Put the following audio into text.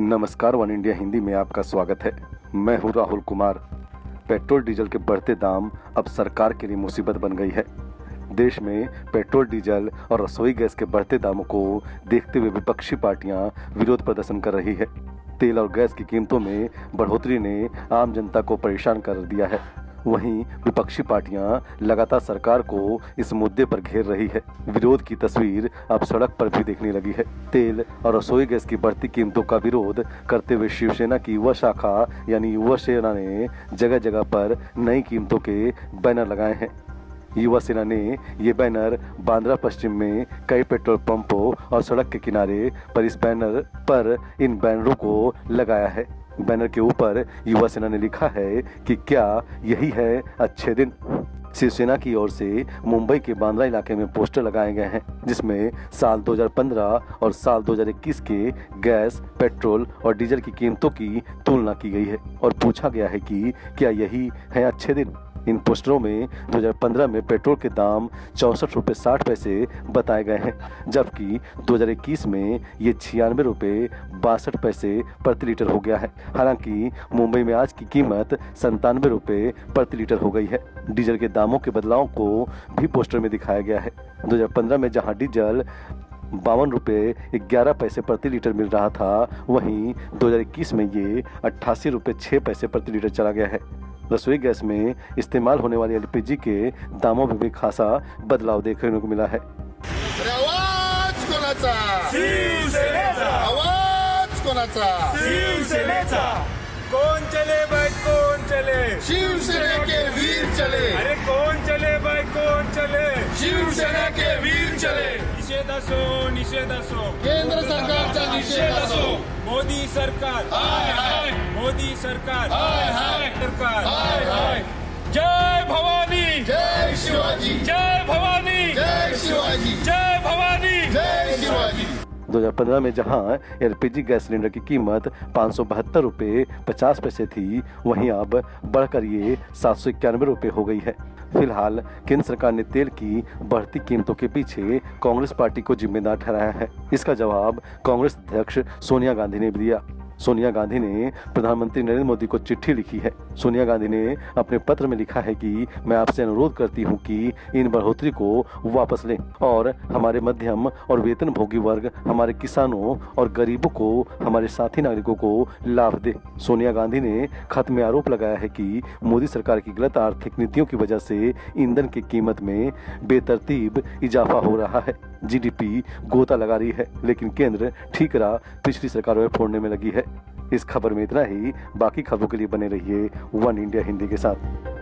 नमस्कार, one India Hindi में आपका स्वागत है। मैं हूँ राहुल कुमार। पेट्रोल डीजल के बढ़ते दाम अब सरकार के लिए मुसीबत बन गई है। देश में पेट्रोल डीजल और रसोई गैस के बढ़ते दामों को देखते हुए विपक्षी पार्टियाँ विरोध प्रदर्शन कर रही है। तेल और गैस की कीमतों में बढ़ोतरी ने आम जनता को परेशान कर दिया है। वहीं विपक्षी पार्टियाँ लगातार सरकार को इस मुद्दे पर घेर रही है। विरोध की तस्वीर अब सड़क पर भी देखने लगी है। तेल और रसोई गैस की बढ़ती कीमतों का विरोध करते हुए शिवसेना की युवा शाखा, यानी युवा सेना ने जगह जगह पर नई कीमतों के बैनर लगाए हैं। युवा सेना ने ये बैनर बांद्रा, पश्चिम में कई पेट्रोल पंपों और सड़क के किनारे पर इस बैनर पर इन बैनरों को लगाया है। बैनर के ऊपर युवा सेना ने लिखा है कि क्या यही है अच्छे दिन? शिवसेना की ओर से मुंबई के बांद्रा इलाके में पोस्टर लगाए गए हैं, जिसमें साल 2015 और साल 2021 के गैस, पेट्रोल और डीजल की कीमतों की तुलना की गई है और पूछा गया है कि क्या यही है अच्छे दिन? इन पोस्टरों में 2015 में पेट्रोल के दाम चौंसठ रुपये साठ पैसे बताए गए हैं, जबकि 2021 में ये छियानवे रुपये बासठ पैसे प्रति लीटर हो गया है। हालाँकि मुंबई में आज की कीमत संतानवे रुपये प्रति लीटर हो गई है। डीजल के दामों के बदलाव को भी पोस्टर में दिखाया गया है। 2015 में जहाँ डीजल बावन रुपये ग्यारह पैसे प्रति लीटर मिल रहा था, वहीं 2021 में ये अट्ठासी रुपये छः पैसे प्रति लीटर चला गया है। रसोई गैस में इस्तेमाल होने वाली एलपीजी के दामों में भी खासा बदलाव देखने को मिला है। कोण चले बाय कोण चले? शिवसेना के वीर चले। अरे कोण चले बाय कोण चले? शिवसेना के वीर चले। निषेध असो निषेध असो। केंद्र सरकारचा निषेध असो। मोदी सरकार। हाय हाय। मोदी सरकार। हाय हाय। सरकार। हाय हाय। जय भवानी। जय शिवाजी। जय भवानी। जय शिवाजी। जय भवानी। जय शिवाजी। 2015 में जहाँ एलपीजी गैस सिलेंडर की कीमत पाँच सौ बहत्तर रुपये पचास पैसे थी वहीं अब बढ़कर ये सात सौ इक्यानवे रुपये हो गई है। फ़िलहाल केंद्र सरकार ने तेल की बढ़ती कीमतों के पीछे कांग्रेस पार्टी को जिम्मेदार ठहराया है। इसका जवाब कांग्रेस अध्यक्ष सोनिया गांधी ने भी दिया। सोनिया गांधी ने प्रधानमंत्री नरेंद्र मोदी को चिट्ठी लिखी है। सोनिया गांधी ने अपने पत्र में लिखा है कि मैं आपसे अनुरोध करती हूँ कि इन बढ़ोतरी को वापस लें और हमारे मध्यम और वेतन भोगी वर्ग, हमारे किसानों और गरीबों को, हमारे साथी नागरिकों को लाभ दे। सोनिया गांधी ने खत में आरोप लगाया है कि मोदी सरकार की गलत आर्थिक नीतियों की वजह से ईंधन की कीमत में बेतरतीब इजाफा हो रहा है। जीडीपी गोता लगा रही है, लेकिन केंद्र ठीक राह, पिछली सरकारों में फोड़ने में लगी है। इस खबर में इतना ही, बाकी खबरों के लिए बने रहिए वन इंडिया हिंदी के साथ।